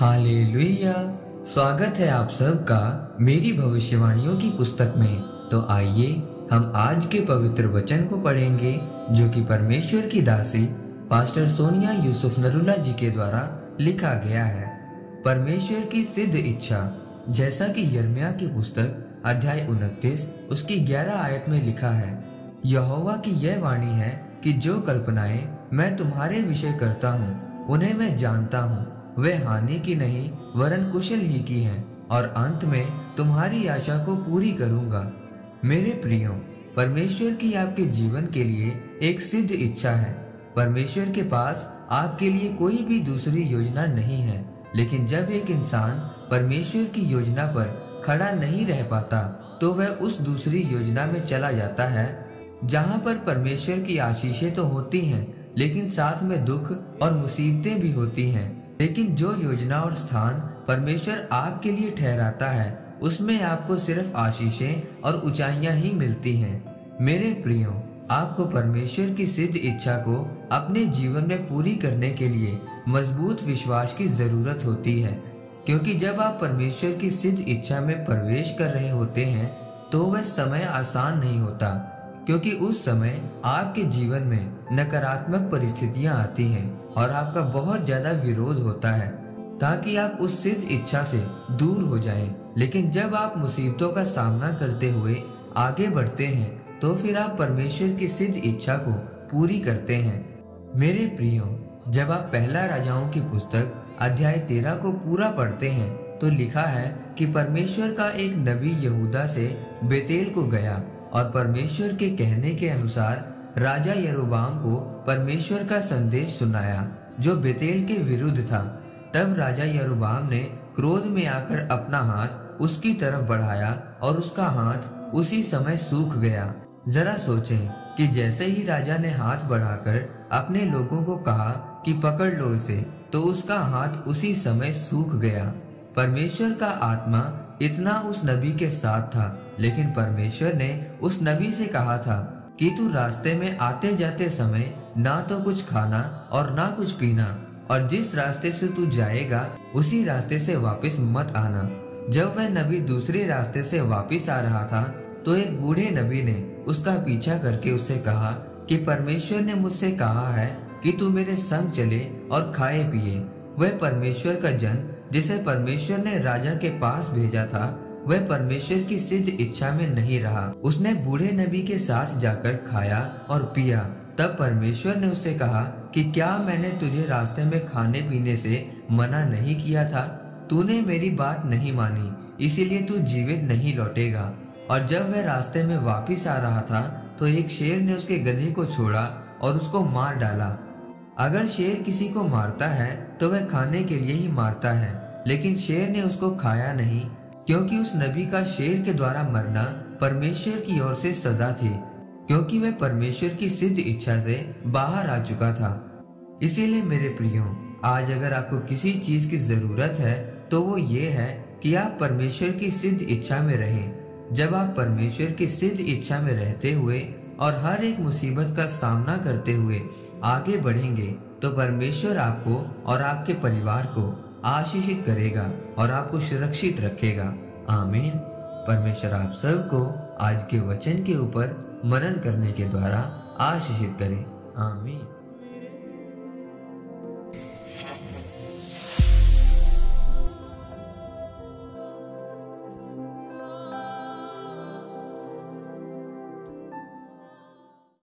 Hallelujah. स्वागत है आप सबका मेरी भविष्यवाणियों की पुस्तक में। तो आइए, हम आज के पवित्र वचन को पढ़ेंगे, जो कि परमेश्वर की दासी, पास्टर सोनिया यूसुफ नरुला जी के द्वारा लिखा गया है। परमेश्वर की सिद्ध इच्छा, जैसा कि यर्मिया की पुस्तक, अध्याय उनतीस, उसकी ग्यारह आयत में लिखा है। यहोवा की यह वाणी है कि जो कल्पनाएँ मैं तुम्हारे विषय करता हूँ, उन्हें मैं जानता हूँ। वे हानि की नहीं, वरन कुशल ही की हैं, और अंत में तुम्हारी आशा को पूरी करूँगा। मेरे प्रियो, परमेश्वर की आपके जीवन के लिए एक सिद्ध इच्छा है। परमेश्वर के पास आपके लिए कोई भी दूसरी योजना नहीं है, लेकिन जब एक इंसान परमेश्वर की योजना पर खड़ा नहीं रह पाता तो वह उस दूसरी योजना में चला जाता है, जहाँ पर परमेश्वर की आशीषें तो होती हैं, लेकिन साथ में दुख और मुसीबतें भी होती हैं। लेकिन जो योजना और स्थान परमेश्वर आपके लिए ठहराता है, उसमें आपको सिर्फ़ आशीषें और ऊंचाइयाँ ही मिलती हैं। मेरे प्रियो, आपको परमेश्वर की सिद्ध इच्छा को अपने जीवन में पूरी करने के लिए मज़बूत विश्वास की ज़रूरत होती है। क्योंकि जब आप परमेश्वर की सिद्ध इच्छा में प्रवेश कर रहे होते हैं तो वह समय आसान नहीं होता। क्योंकि उस समय आपके जीवन में नकारात्मक परिस्थितियाँ आती हैं। और आपका बहुत ज़्यादा विरोध होता है, ताकि आप उस सिद्ध इच्छा से दूर हो जाएँ। लेकिन जब आप मुसीबतों का सामना करते हुए आगे बढ़ते हैं तो फिर आप परमेश्वर की सिद्ध इच्छा को पूरी करते हैं मेरे प्रियो, जब आप पहला राजाओं की पुस्तक, अध्याय तेरह को पूरा पढ़ते हैं तो लिखा है कि परमेश्वर का एक नबी यहूदा से बेतेल को गया, और परमेश्वर के कहने के अनुसार राजा यरोबाम को परमेश्वर का संदेश सुनाया, जो बेतेल के विरुद्ध था। तब राजा यरोबाम ने क्रोध में आकर अपना हाथ उसकी तरफ़ बढ़ाया और उसका हाथ उसी समय सूख गया। जरा सोचें कि जैसे ही राजा ने हाथ बढ़ाकर अपने लोगों को कहा कि पकड़ लो इसे तो उसका हाथ उसी समय सूख गया। परमेश्वर का आत्मा इतना उस नबी के साथ था, लेकिन परमेश्वर ने उस नबी से कहा था कि तू रास्ते में आते जाते समय ना तो कुछ खाना और ना कुछ पीना, और जिस रास्ते से तू जाएगा, उसी रास्ते से वापस मत आना। जब वह नबी दूसरे रास्ते से वापस आ रहा था तो एक बूढ़े नबी ने उसका पीछा करके उससे कहा कि परमेश्वर ने मुझसे कहा है कि तू मेरे संग चले और खाए पिए। वह परमेश्वर का जन, जिसे परमेश्वर ने राजा के पास भेजा था वह परमेश्वर की सिद्ध इच्छा में नहीं रहा। उसने बूढ़े नबी के साथ जाकर खाया और पिया। तब परमेश्वर ने उससे कहा कि क्या मैंने तुझे रास्ते में खाने पीने से मना नहीं किया था? तूने मेरी बात नहीं मानी, इसीलिए तू जीवित नहीं लौटेगा। और जब वह रास्ते में वापिस आ रहा था तो एक शेर ने उसके गधे को छोड़ा और उसको मार डाला। अगर शेर किसी को मारता है तो वह खाने के लिए ही मारता है, लेकिन शेर ने उसको खाया नहीं। क्योंकि उस नबी का शेर के द्वारा मरना परमेश्वर की ओर से सजा थी, क्योंकि वह परमेश्वर की सिद्ध इच्छा से बाहर आ चुका था। इसीलिए मेरे प्रियो, आज अगर आपको किसी चीज़ की ज़रूरत है तो वो ये है कि आप परमेश्वर की सिद्ध इच्छा में रहें। जब आप परमेश्वर की सिद्ध इच्छा में रहते हुए और हर एक मुसीबत का सामना करते हुए आगे बढ़ेंगे तो परमेश्वर आपको और आपके परिवार को आशीषित करेगा और आपको सुरक्षित रखेगा। आमीन। परमेश्वर आप सबको आज के वचन के ऊपर मनन करने के द्वारा आशीषित करें। आमीन।